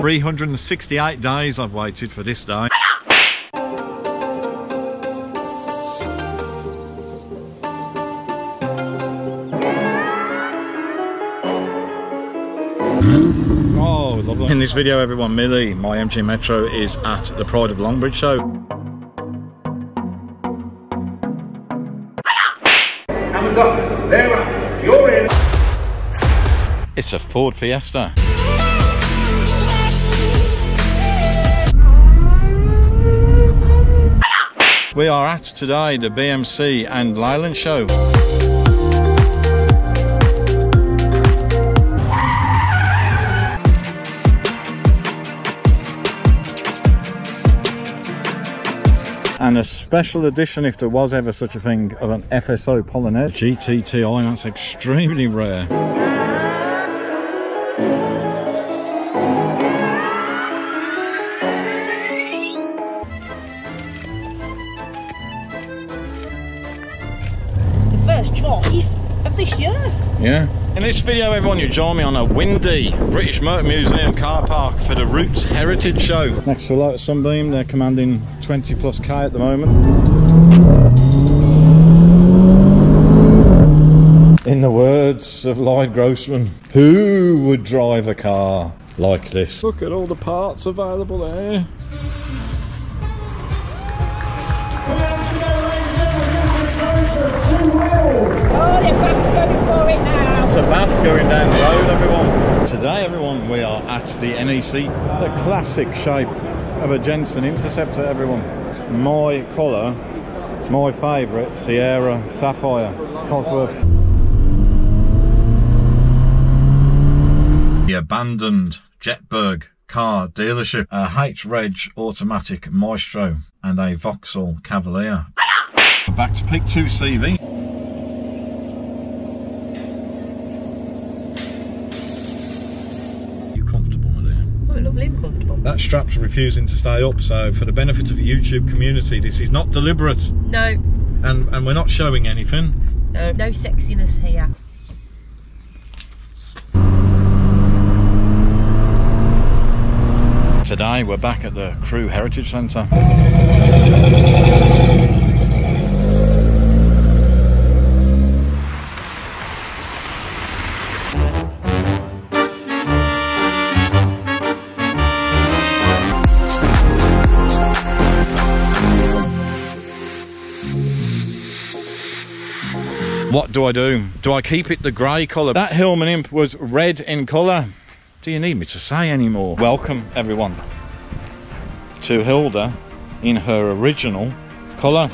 368 days I've waited for this day. Oh, lovely. In this video, everyone, Millie, my MG Metro, is at the Pride of Longbridge show. Hands up. There, you're in. It's a Ford Fiesta. We are at today the BMC and Leyland show. and a special edition, if there was ever such a thing, of an FSO Polonez GTTI. That's extremely rare. Yeah. In this video, everyone, you join me on a windy British Motor Museum car park for the Rootes Heritage Show. Next to a lot of Sunbeam, they're commanding 20 plus K at the moment. In the words of Lloyd Grossman, who would drive a car like this? Look at all the parts available there. Oh, they're fast going for it now. It's a bath going down the road, everyone. Today, everyone, we are at the NEC, the classic shape of a Jensen Interceptor, everyone. My colour, my favourite, Sierra Sapphire, Cosworth. The abandoned Jetberg car dealership, a H-Reg automatic Maestro and a Vauxhall Cavalier. Back to Pick 2 CV. Comfortable. Strap's refusing to stay up, so for the benefit of the YouTube community, this is not deliberate, No, and, and we're not showing anything. no, no sexiness here. Today, we're back at the Crewe Heritage Centre. What do I do? Do I keep it the grey colour? That Hillman Imp was red in colour. Do you need me to say any more? Welcome everyone to Hilda in her original colour.